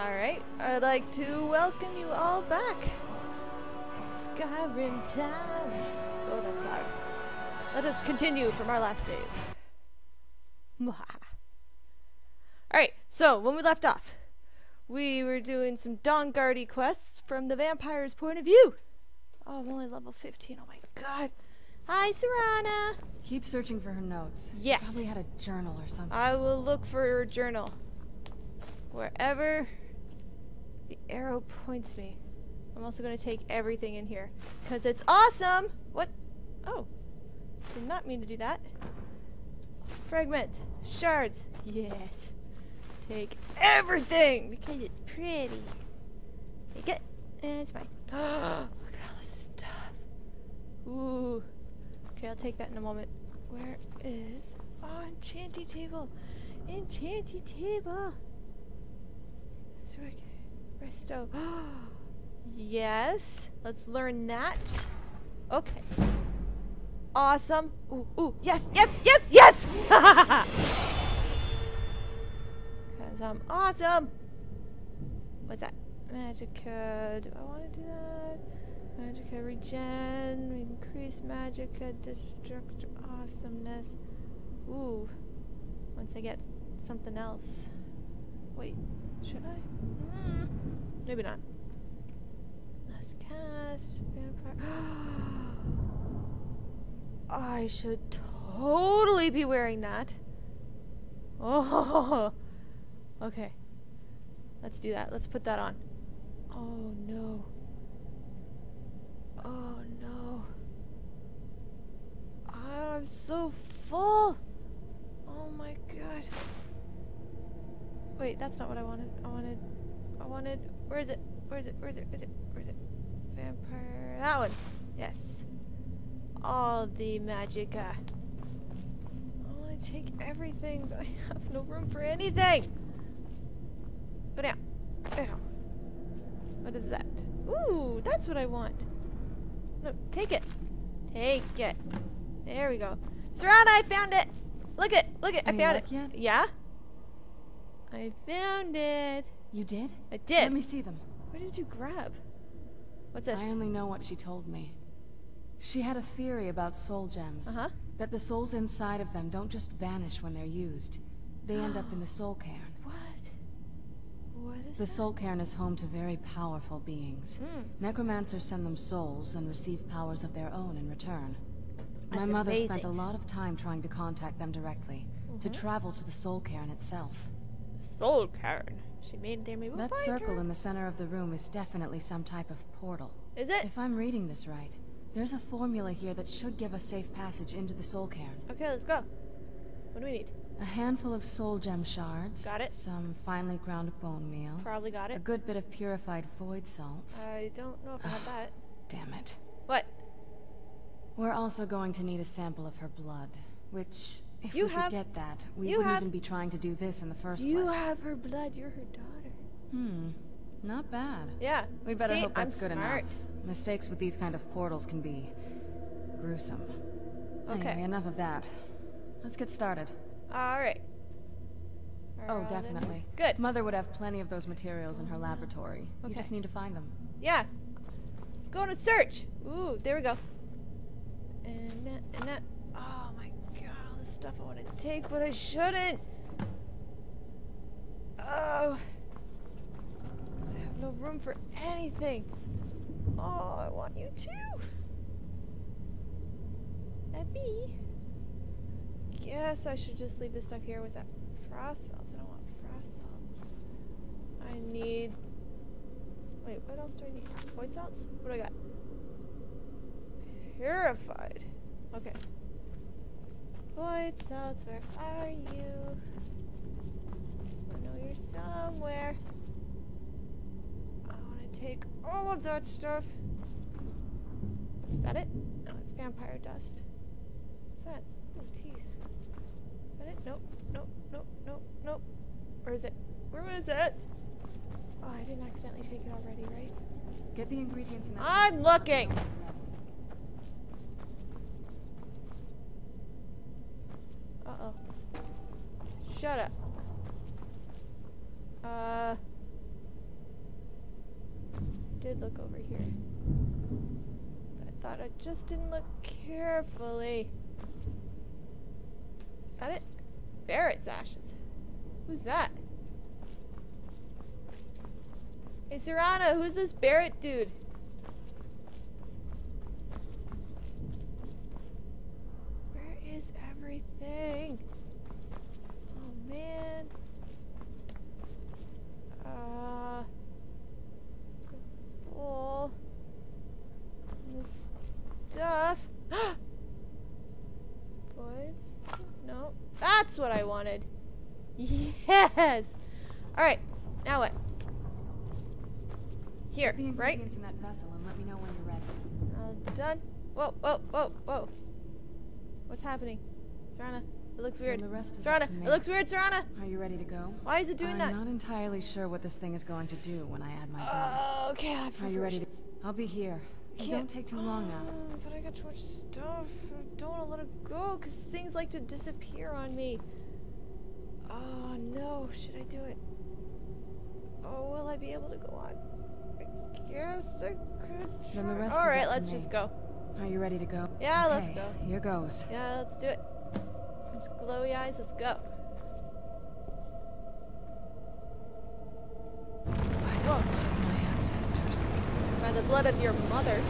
Alright, I'd like to welcome you all back. Skyrim Town. Oh, that's loud. Let us continue from our last save. Alright, so when we left off, we were doing some Dawnguardy quests from the vampire's point of view. Oh, I'm only level 15. Oh my god. Hi, Serana. Keep searching for her notes. Yes. She probably had a journal or something. I will look for her journal. Wherever the arrow points me. I'm also going to take everything in here. Because it's awesome! What? Oh. Did not mean to do that. Fragment. Shards. Yes. Take everything! Because it's pretty. Take it. And it's mine. Look at all this stuff. Ooh. Okay, I'll take that in a moment. Where is... Oh, enchanty table. Enchanty table. Resto. yes. Let's learn that. Okay. Awesome. Ooh, ooh. Yes, yes, yes, yes! Because I'm awesome. What's that? Magicka. Do I want to do that? Magicka regen. Increase Magicka destruct awesomeness. Ooh. Once I get something else. Wait. Should I? Mm, maybe not. Last cast. Vampire. I should totally be wearing that. Oh. Okay. Let's do that. Let's put that on. Oh no. Oh no. I'm so full. Oh my god. Wait, that's not what I wanted. I wanted... I wanted... Where is it? Where is it? Where is it? Where is it? Where is it? Vampire... That one! Yes. All the magicka. Uh, I want to take everything, but I have no room for anything! Go down. Down. What is that? Ooh, that's what I want. No, take it. Take it. There we go. Serana, I found it! Look it! Look it! I found it! Yet? Yeah? I found it. You did? I did. Let me see them. Where did you grab? What's this? I only know what she told me. She had a theory about soul gems. Uh huh. That the souls inside of them don't just vanish when they're used. They end up in the soul cairn. What? What is The that? soul cairn is home to very powerful beings. Mm. Necromancers send them souls and receive powers of their own in return. That's My mother spent a lot of time trying to contact them directly, to Mhm. travel to the soul cairn itself. Soul Cairn. She made it me. We'll That circle in the center of the room is definitely some type of portal. Is it? If I'm reading this right, there's a formula here that should give us safe passage into the soul cairn. Okay, let's go. What do we need? A handful of soul gem shards. Got it. Some finely ground bone meal. Probably got it. A good bit of purified void salts. I don't know if I have that. Damn it. What? We're also going to need a sample of her blood, which, if You we have- could get that, we wouldn't have- even be trying to do this in the first You place. You have her blood. You're her daughter. Hmm. Not bad. Yeah. We'd better See, hope that's I'm good smart. enough. Mistakes with these kind of portals can be gruesome. Okay. Anyway, enough of that. Let's get started. All right. Oh, Alright, then. definitely. Good. Mother would have plenty of those materials in her laboratory. Okay. You just need to find them. Yeah. Let's go on a search. Ooh, there we go. And that, and that. Oh this stuff I want to take, but I shouldn't. Oh. I have no room for anything. Oh, I want you too. Abby. Guess I should just leave this stuff here. What's that? Frost salts. I don't want frost salts. I need Wait, what else do I need? Void salts? What do I got? Purified. Okay. Void salts, where are you? I know you're somewhere. I want to take all of that stuff. Is that it? No, it's vampire dust. What's that? Oh, teeth. Is that it? Nope, nope, nope, nope, nope. Where is it? Where was it? Oh, I didn't accidentally take it already, right? Get the ingredients in that. I'm looking! Uh-oh. Uh... did look over here. I thought I just didn't look carefully. Is that it? Berit's ashes. Who's that? Hey, Serana, who's this Barrett dude? Where is everything? Oh, man. Uh, the bowl. And the stuff. Boys? No. That's what I wanted. Yes! Alright, now what? Here, right? in that vessel and let me know when you're ready. All done. Whoa, whoa, whoa, whoa. What's happening? Serana, it looks weird. And the rest is it looks weird, Serana! Are you ready to go? Why is it doing that? I'm not entirely sure what this thing is going to do when I add my. Uh, okay, I have Are you ready to? I'll be here. It Can't- don't take too long now. But I got too much stuff. I don't want to let it go because things like to disappear on me. Oh no, should I do it? Oh, will I be able to go on? I guess I could. Then the rest All right, let's just go. Are you ready to go? Yeah, let's go. Here goes. Yeah, let's do it. These glowy eyes, let's go. The Whoa. of my ancestors. By the blood of your mother.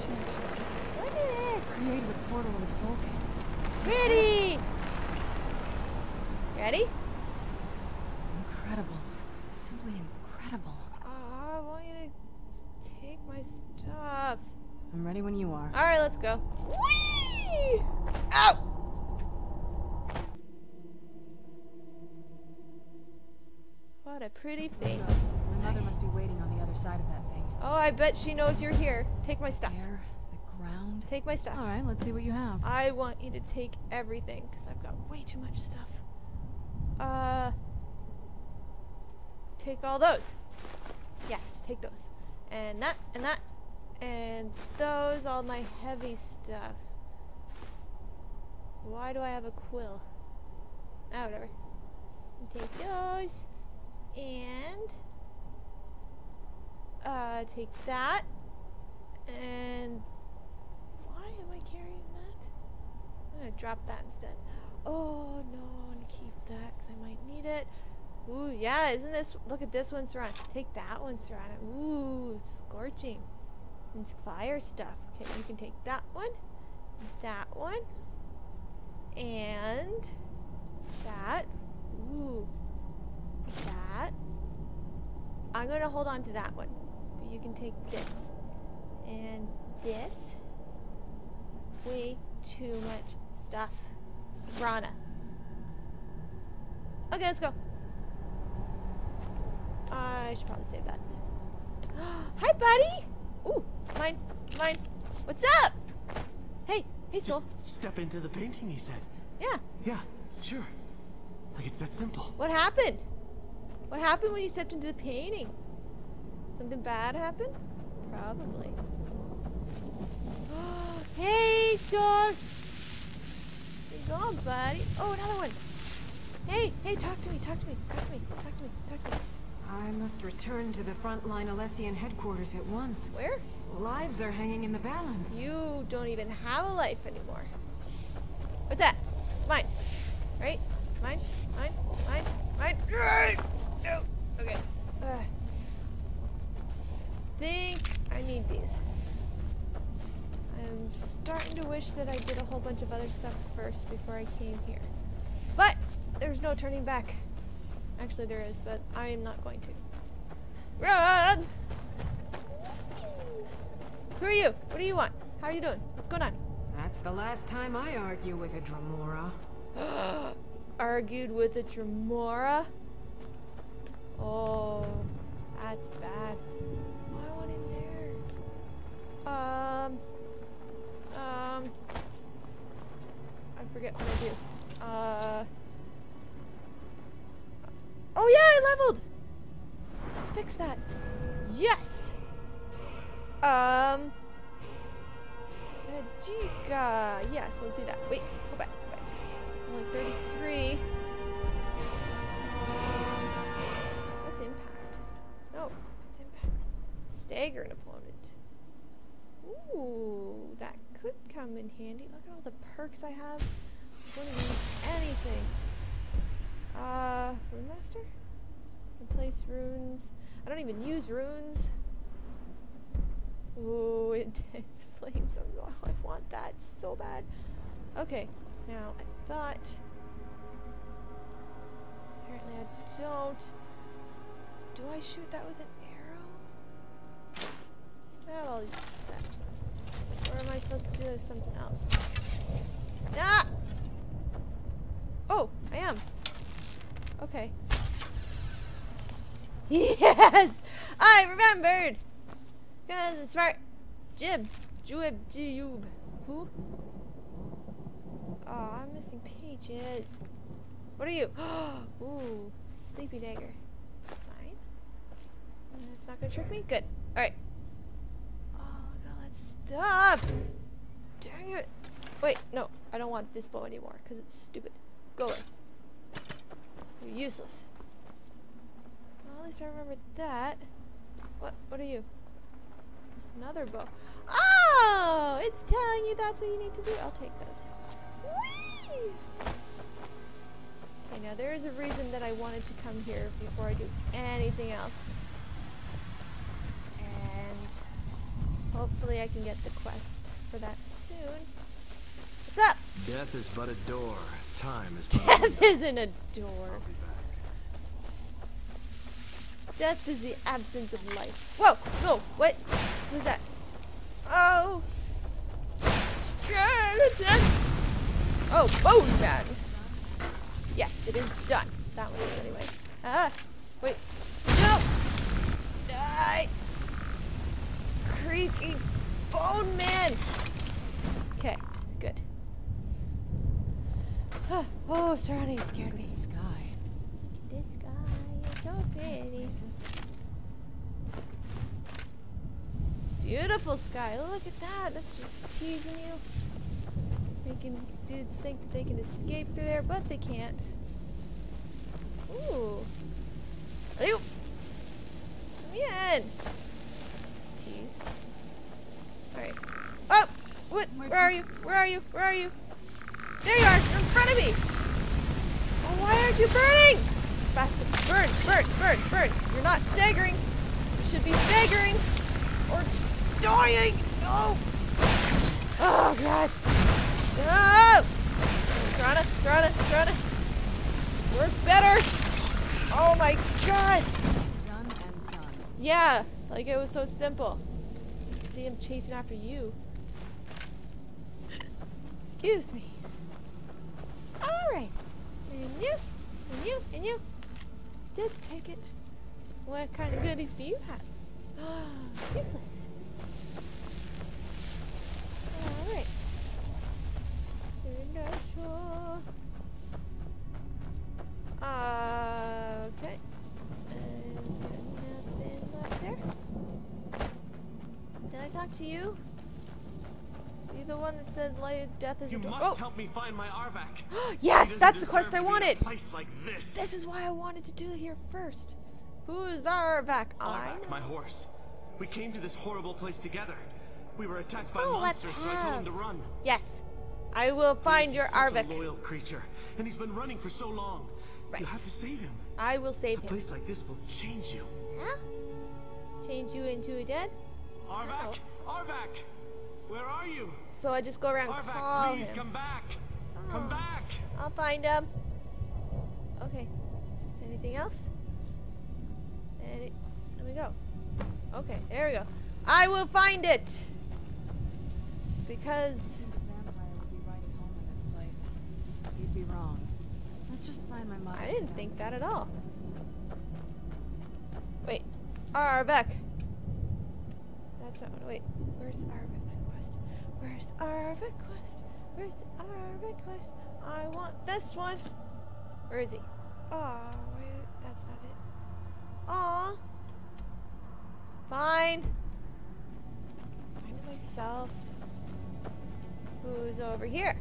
She actually did it. Look at it. Created a portal with a soul cairn. Pretty. Ready? Incredible. Simply incredible. Oh, I want you to take my stuff. I'm ready when you are. All right, let's go. Whee! Ow! What a pretty face. My mother must be waiting on the other side of that thing. Oh, I bet she knows you're here. Take my stuff. Air, the ground. Take my stuff. All right, let's see what you have. I want you to take everything because I've got way too much stuff. Uh, take all those. Yes, take those. And that, and that, and those, all my heavy stuff. Why do I have a quill? Ah, whatever. And take those. And, uh, take that. And why am I carrying that? I'm gonna drop that instead. Oh no, I'm gonna keep that because I might need it. Ooh, yeah, isn't this? Look at this one, Serana. Take that one, Serana. Ooh, it's scorching. It's fire stuff. Okay, you can take that one, that one, and that. Ooh, that. I'm gonna hold on to that one, you can take this and this. Way too much stuff. Sabrina. Okay, let's go. I should probably save that. Hi, buddy! Ooh, mine, mine. What's up? Hey, hey, Soul. Just step into the painting, he said. Yeah, Yeah, sure. Like it's that simple. what happened? What happened when you stepped into the painting? Something bad happened? Probably. hey, Soul! You gone, buddy? Oh, another one. Hey, hey, talk to me, talk to me, talk to me, talk to me, talk to me. I must return to the frontline Alessian headquarters at once. Where? Lives are hanging in the balance. You don't even have a life anymore. What's that? Mine. Right? Mine? Mine? Mine? Mine? Right! No. Okay. Ugh. Think I need these. I'm starting to wish that I did a whole bunch of other stuff first before I came here. But there's no turning back. Actually, there is, but I am not going to. Run! Who are you? What do you want? How are you doing? What's going on? That's the last time I argue with a Dremora. Argued with a Dremora? Oh, that's bad. Um, um, I forget what I do. Uh, oh yeah, I leveled. Let's fix that. Yes. Um, Vegeta. Yes, let's do that. Wait, go back, go back. Only 33. Um, impact? No, what's impact? Come in handy. Look at all the perks I have. Don't even use anything. Uh, Rune Master? Replace runes. I don't even use runes. Ooh, intense flames. Oh, I want that so bad. Okay, now I thought. Apparently I don't. Do I shoot that with an arrow? That. Or am I supposed to do this something else? Ah! Oh, I am. Okay. Yes! I remembered! Cause it's smart. Jib. Jub. Jub. Who? Oh, I'm missing pages. What are you? Ooh, sleepy dagger. Fine. That's not gonna trick me? Good. Alright. All! Dang it! Wait, no, I don't want this bow anymore, because it's stupid. Go away. You're useless. Well, at least I remember that. What? What are you? Another bow. Oh! It's telling you that's what you need to do. I'll take those. Whee! Okay, now there is a reason that I wanted to come here before I do anything else. And hopefully I can get the quest for that soon. What's up? Death is but a door. Time is Death isn't a door. I'll be back. Death is the absence of life. Whoa! No! What? Who's that? Oh! Oh, bone man! Yes, it is done. That one is anyway. Ah! Wait. No! Die! Creaky bone man! Okay, good. Oh, Serrani scared me. Sky. This guy is so pretty. Beautiful sky. Look at that. That's just teasing you. Making dudes think that they can escape through there, but they can't. Ooh. Come in. Tease. Alright. Oh! What? Where are you? Where are you? Where are you? There you are! You're in front of me! Oh, why aren't you burning? Faster. Burn, burn, burn, burn. You're not staggering. You should be staggering. Or dying. No. Oh, God. No! To, trying to. Work better. Oh, my God. done and done. Yeah, like it was so simple. See him chasing after you. Excuse me. Alright. And you, and you, and you. Just take it. What kind of goodies do you have? Useless. Talk to you? You're the one that said light death is You a door? must Oh! help me find my Arvak. yes, that's the quest I a wanted. place like this. This is why I wanted to do it here first. Who is Arvak? I Arvak, my horse. We came to this horrible place together. We were attacked by Oh, monsters, so I told him to run. Yes. I will find He's your such Arvak. a loyal creature, and he's been running for so long. Right. You have to save him. I will A save him. place like this will change you. Huh? Change you into a dead? Arvak! Arvak! Where are you? So I just go around and Arvak, call please him. come back! Oh. Come back! I'll find him. Okay. Anything else? Any let me go. Okay, there we go. I will find it! Because think vampire would be writing home in this place. You'd be wrong. Let's just find my mother. I didn't think that at all. Wait. Arvak. Wait. Where's Arvak quest? Where's Arvak quest? Where's Arvak quest? I want this one. Where is he? Oh, wait. That's not it. Aw. Fine. Find myself. Who's over here?